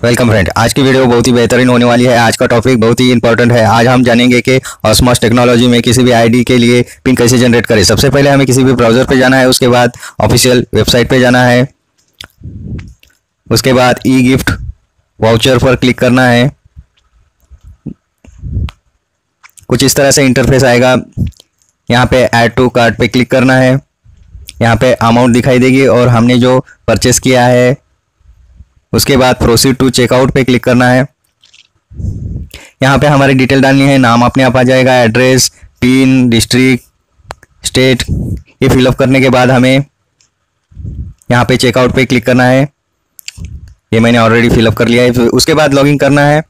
Welcome friend, आज की video बहुत ही बेहतरीन होने वाली है। आज का टॉपिक बहुत ही इंपॉर्टेंट है। आज हम जानेंगे कि ऑसमॉस टेक्नोलॉजी में किसी भी आईडी के लिए पिन कैसे जनरेट करें। सबसे पहले हमें किसी भी ब्राउज़र पे जाना है, उसके बाद ऑफिशियल वेबसाइट पे जाना है, उसके बाद ई गिफ्ट वाउचर पर क्लिक करना है। कुछ इस तरह से इंटरफेस आएगा। यहाँ पे ऐड टू कार्ड पे क्लिक करना है। यहाँ पे अमाउंट दिखाई देगी और हमने जो परचेस किया है उसके बाद प्रोसीड टू चेकआउट पे क्लिक करना है। यहाँ पे हमारी डिटेल डालनी है, नाम अपने आप आ जाएगा एड्रेस पिन डिस्ट्रिक्ट स्टेट ये फिलअप करने के बाद हमें यहाँ पे चेकआउट पे क्लिक करना है। ये मैंने ऑलरेडी फिलअप कर लिया है। उसके बाद लॉगिन करना है।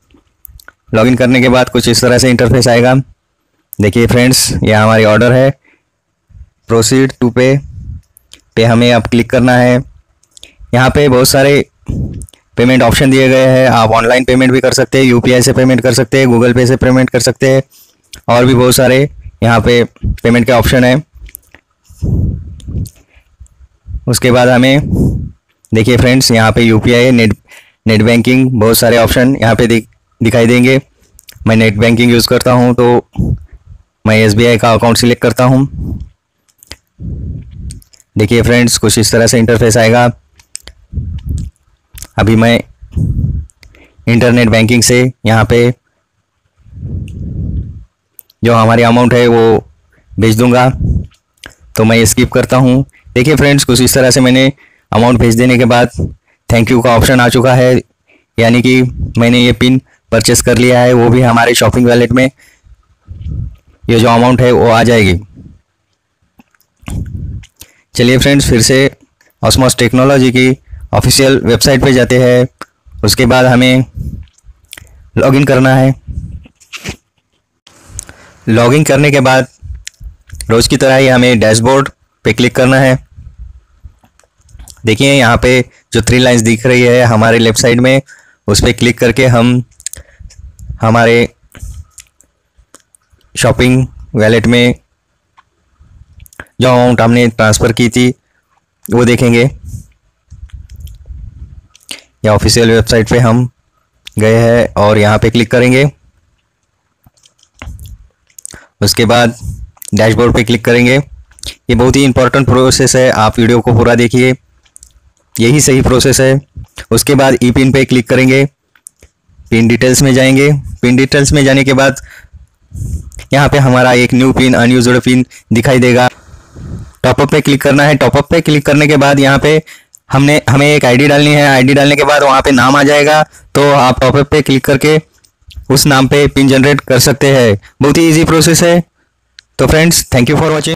लॉगिन करने के बाद कुछ इस तरह से इंटरफेस आएगा। देखिए फ्रेंड्स ये हमारी ऑर्डर है। प्रोसीड टू पे पे हमें अब क्लिक करना है। यहाँ पे बहुत सारे पेमेंट ऑप्शन दिए गए हैं। आप ऑनलाइन पेमेंट भी कर सकते हैं यूपीआई से पेमेंट कर सकते हैं, गूगल पे से पेमेंट कर सकते हैं, और भी बहुत सारे यहाँ पे पेमेंट के ऑप्शन है। उसके बाद हमें, देखिए फ्रेंड्स, यहाँ पे यूपीआई नेट नेट बैंकिंग, बहुत सारे ऑप्शन यहाँ पे दिख, दिखाई देंगे। मैं नेट बैंकिंग यूज़ करता हूँ तो मैं एसबीआई का अकाउंट सिलेक्ट करता हूँ। देखिए फ्रेंड्स, कुछ इस तरह से इंटरफेस आएगा। अभी मैं इंटरनेट बैंकिंग से यहाँ पे जो हमारी अमाउंट है वो भेज दूँगा। तो मैं स्किप करता हूँ। देखिए फ्रेंड्स कुछ इस तरह से मैंने अमाउंट भेज देने के बाद थैंक यू का ऑप्शन आ चुका है। यानी कि मैंने ये पिन परचेस कर लिया है, वो भी हमारे शॉपिंग वैलेट में। ये जो अमाउंट है वो आ जाएगी। चलिए फ्रेंड्स फिर से ऑसमोस टेक्नोलॉजी की ऑफिशियल वेबसाइट पे जाते हैं, उसके बाद हमें लॉगिन करना है। लॉगिन करने के बाद रोज़ की तरह ही हमें डैशबोर्ड पे क्लिक करना है। देखिए यहाँ पे जो थ्री लाइंस दिख रही है हमारे लेफ़्ट साइड में, उस पर क्लिक करके हम हमारे शॉपिंग वैलेट में जो अमाउंट हमने ट्रांसफ़र की थी, वो देखेंगे। या ऑफिशियल वेबसाइट पे हम गए हैं और यहाँ पे क्लिक करेंगे। उसके बाद डैशबोर्ड पे क्लिक करेंगे। ये बहुत ही इंपॉर्टेंट प्रोसेस है, आप वीडियो को पूरा देखिए। यही सही प्रोसेस है। उसके बाद ई पिन पे क्लिक करेंगे। पिन डिटेल्स में जाएँगे। पिन डिटेल्स में जाने के बाद यहाँ पे हमारा एक न्यू पिन अनयूज्ड पिन दिखाई देगा। टॉपअप पे क्लिक करना है। टॉपअप पे क्लिक करने के बाद यहाँ पे हमने, हमें एक आईडी डालनी है। आईडी डालने के बाद वहाँ पे नाम आ जाएगा। तो आप टॉपअप पे क्लिक करके उस नाम पे पिन जनरेट कर सकते हैं। बहुत ही इजी प्रोसेस है। तो friends thank you for watching